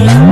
Yeah.